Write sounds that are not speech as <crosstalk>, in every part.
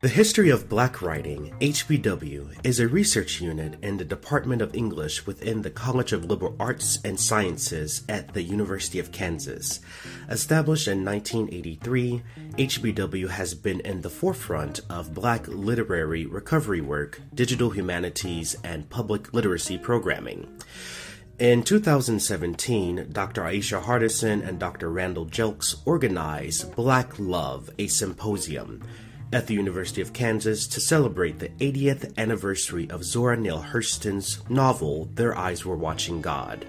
The History of Black Writing, HBW, is a research unit in the Department of English within the College of Liberal Arts and Sciences at the University of Kansas. Established in 1983, HBW has been in the forefront of Black literary recovery work, digital humanities, and public literacy programming. In 2017, Dr. Ayesha Hardison and Dr. Randal Jelks organized Black Love, a symposium at the University of Kansas to celebrate the 80th anniversary of Zora Neale Hurston's novel Their Eyes Were Watching God.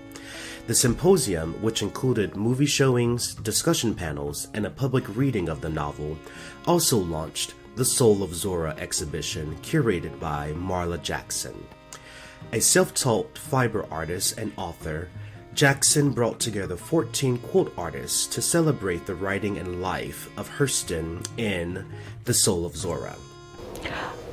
The symposium, which included movie showings, discussion panels, and a public reading of the novel, also launched the Soul of Zora exhibition curated by Marla Jackson. A self taught fiber artist and author, Jackson brought together 14 quilt artists to celebrate the writing and life of Hurston in The Soul of Zora.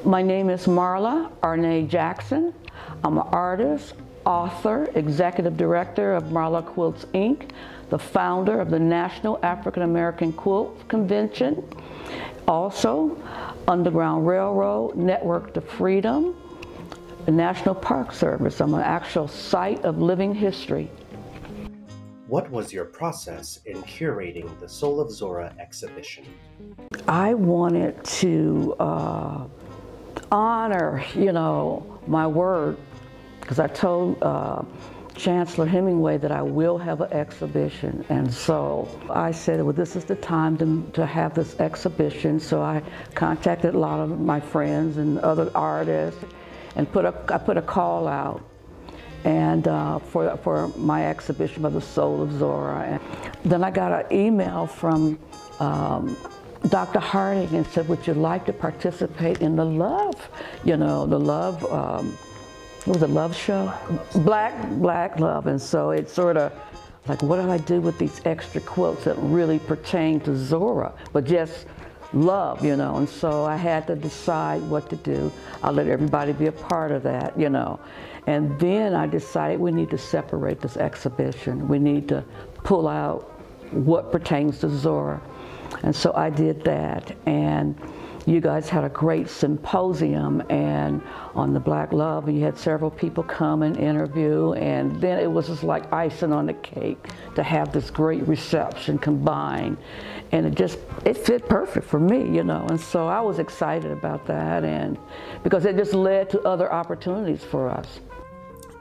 My name is Marla Arne Jackson. I'm an artist, author, executive director of Marla Quilts Inc., the founder of the National African American Quilt Convention, also Underground Railroad, Network to Freedom, the National Park Service. I'm an actual site of living history. What was your process in curating the Soul of Zora exhibition? I wanted to uh, honor, you know, my word, because I told uh, Chancellor Hemenway that I will have an exhibition. And so I said, well, this is the time to, to have this exhibition. So I contacted a lot of my friends and other artists and put a, I put a call out and uh, for, for my exhibition of the Soul of Zora. And then I got an email from um, Dr. Harding and said, would you like to participate in the Love, you know, the Love, um, was a Love show? Black, Black Love. And so it's sort of like, what do I do with these extra quilts that really pertain to Zora, but just love, you know, and so I had to decide what to do. I'll let everybody be a part of that, you know. And then I decided we need to separate this exhibition. We need to pull out what pertains to Zora. And so I did that. And you guys had a great symposium and on the Black Love, and you had several people come and interview, and then it was just like icing on the cake to have this great reception combined, and it just it fit perfect for me, you know, and so I was excited about that, and because it just led to other opportunities for us.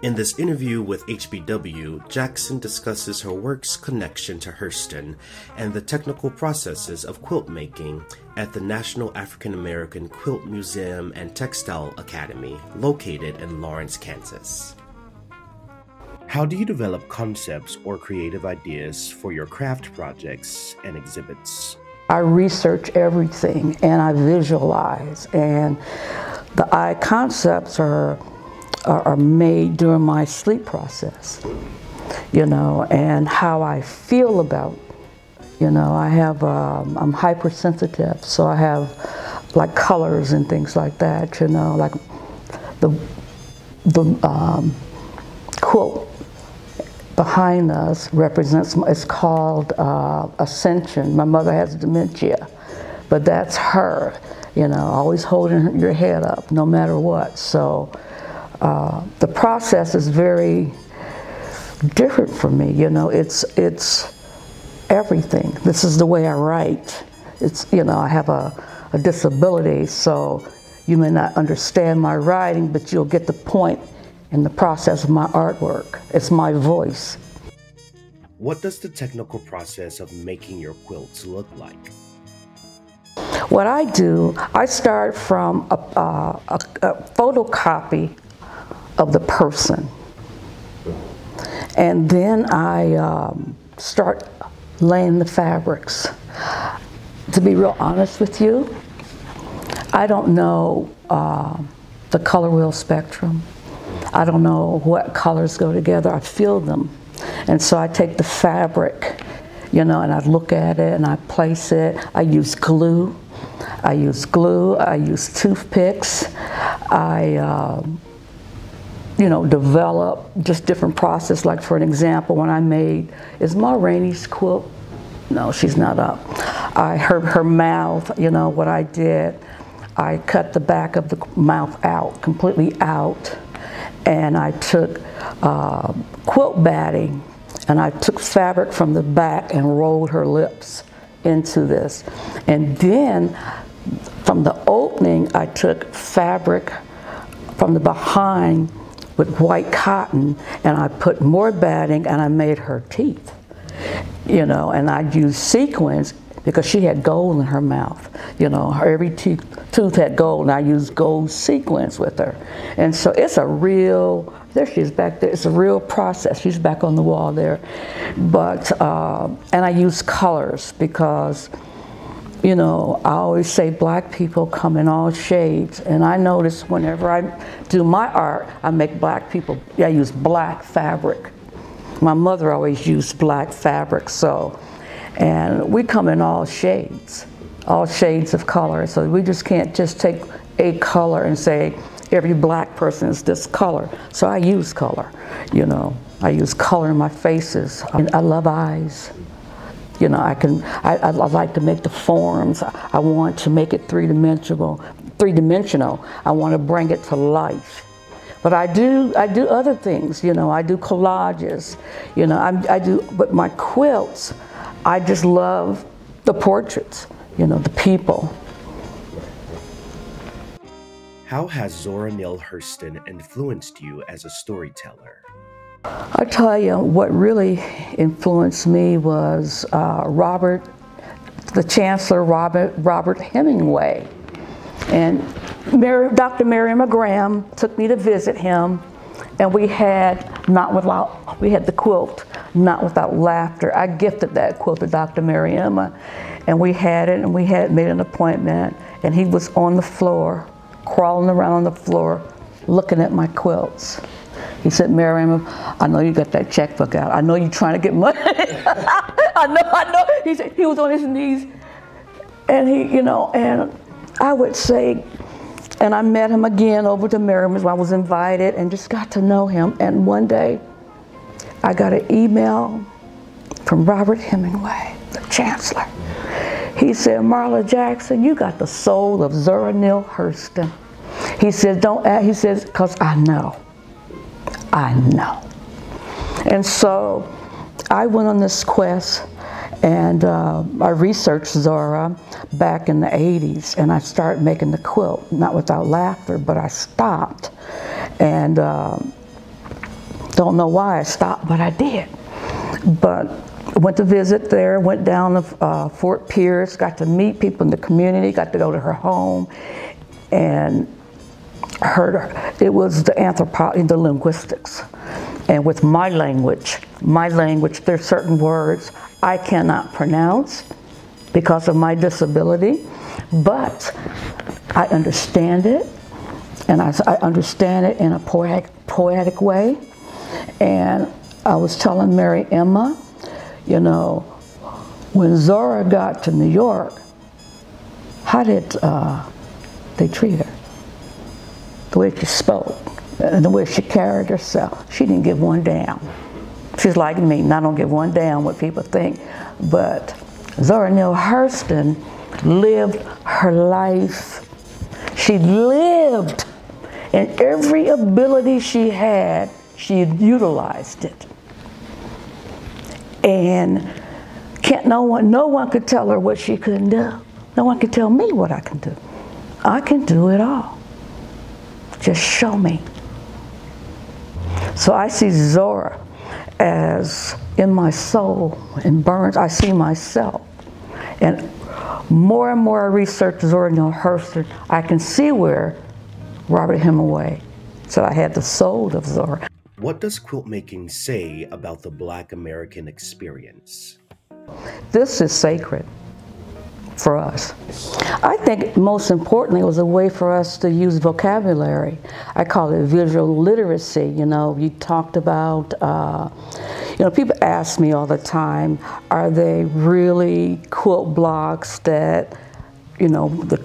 In this interview with HBW, Jackson discusses her work's connection to Hurston and the technical processes of quilt making at the National African American Quilt Museum and Textile Academy, located in Lawrence, Kansas. How do you develop concepts or creative ideas for your craft projects and exhibits? I research everything and I visualize, and the I concepts are are, are made during my sleep process, you know, and how I feel about, you know, I have, um, I'm hypersensitive, so I have like colors and things like that, you know, like the, the um, quote behind us represents, it's called uh, Ascension. My mother has dementia, but that's her, you know, always holding your head up no matter what. So uh, the process is very different for me. You know, it's it's everything. This is the way I write. It's you know I have a, a disability, so you may not understand my writing, but you'll get the point in the process of my artwork. It's my voice. What does the technical process of making your quilts look like? What I do, I start from a, a, a, a photocopy of the person. And then I um, start laying the fabrics. To be real honest with you, I don't know uh, the color wheel spectrum. I don't know what colors go together. I feel them. And so I take the fabric, you know, and I look at it and I place it. I use glue. I use glue. I use toothpicks. I um, you know, develop just different process. Like for an example, when I made, is Ma Rainey's quilt? No, she's not up. I heard her mouth, you know, what I did, I cut the back of the mouth out, completely out, and I took uh, quilt batting and I took fabric from the back and rolled her lips into this. And then from the opening, I took fabric from the behind with white cotton and I put more batting and I made her teeth. You know, and I used sequins because she had gold in her mouth. You know, her every tooth, tooth had gold, and I used gold sequins with her. And so it's a real, there she is back there, it's a real process. She's back on the wall there. But, uh, and I use colors because, you know, I always say black people come in all shades. And I notice whenever I do my art, I make black people, I use black fabric. My mother always used black fabric, so and we come in all shades, all shades of color. So we just can't just take a color and say every black person is this color. So I use color, you know. I use color in my faces. I love eyes. You know, I can, I, I like to make the forms. I want to make it three-dimensional, three-dimensional. I want to bring it to life. But I do, I do other things, you know, I do collages, you know, I, I do, but my quilts, I just love the portraits, you know, the people. How has Zora Neale Hurston influenced you as a storyteller? I tell you, what really influenced me was uh, Robert, the Chancellor Robert, Robert Hemenway. And Mary, Dr. Mary Graham took me to visit him, and we had, not without, we had the quilt not without laughter. I gifted that quilt to Dr. Mary Emma, and we had it, and we had made an appointment, and he was on the floor, crawling around on the floor, looking at my quilts. He said, Emma, I know you got that checkbook out. I know you're trying to get money. <laughs> I know, I know. He said he was on his knees, and he, you know, and I would say, and I met him again over to Merriman's when I was invited and just got to know him. And one day, I got an email from Robert Hemenway, the chancellor. He said, Marla Jackson, you got the soul of Zora Neale Hurston. He says, don't ask, he says, because I know. I know. And so I went on this quest and uh, I researched Zora back in the 80s and I started making the quilt, not without laughter, but I stopped. And uh, don't know why I stopped, but I did. But went to visit there, went down to uh, Fort Pierce, got to meet people in the community, got to go to her home, and her. It was the anthropology, the linguistics. And with my language, my language, there's certain words I cannot pronounce because of my disability, but I understand it, and I, I understand it in a poetic, poetic way. And I was telling Mary Emma, you know, when Zora got to New York, how did uh, they treat her? The way she spoke, and the way she carried herself. She didn't give one damn. She's like me, and I don't give one damn what people think. But Zora Neale Hurston lived her life. She lived, and every ability she had, she utilized it. And can't no one no one could tell her what she couldn't do. No one could tell me what I can do. I can do it all. Just show me. So I see Zora as in my soul, in Burns, I see myself. And more and more I research Zora Neale Hurston, I can see where Robert Hemenway said I had the soul of Zora. What does quilt making say about the Black American experience? This is sacred for us. I think most importantly it was a way for us to use vocabulary. I call it visual literacy. You know, you talked about, uh, you know, people ask me all the time, are they really quilt blocks that, you know, the,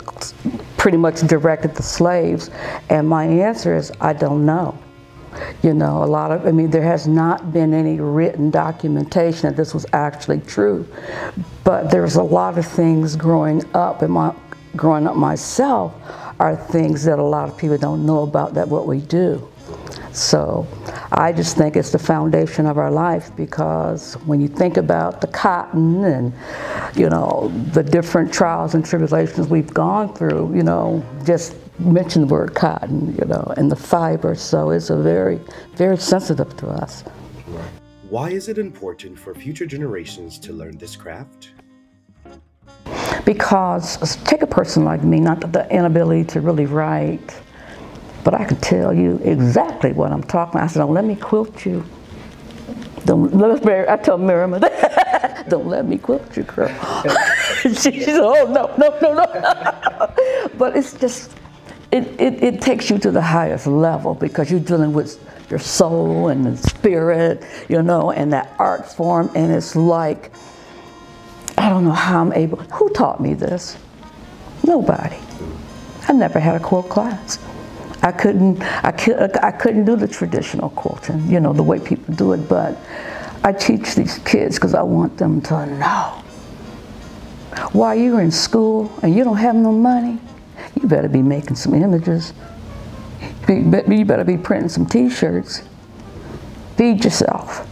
pretty much directed the slaves? And my answer is, I don't know. You know, a lot of, I mean, there has not been any written documentation that this was actually true. But there's a lot of things growing up, and my, growing up myself, are things that a lot of people don't know about that what we do. So I just think it's the foundation of our life because when you think about the cotton and, you know, the different trials and tribulations we've gone through, you know, just mention the word cotton, you know, and the fiber. So it's a very, very sensitive to us. Why is it important for future generations to learn this craft? Because take a person like me, not the inability to really write, but I can tell you exactly what I'm talking about. I said, don't let me quilt you. Don't let us I tell Miriam, <laughs> don't let me quilt you, girl. <laughs> she said, oh, no, no, no, no. <laughs> but it's just, it, it, it takes you to the highest level because you're dealing with your soul and the spirit, you know, and that art form. And it's like, I don't know how I'm able, who taught me this? Nobody. I never had a quilt class. I couldn't, I, could, I couldn't do the traditional quilting, you know, the way people do it, but I teach these kids because I want them to know. While you're in school and you don't have no money, you better be making some images. You better be printing some t-shirts. Feed yourself.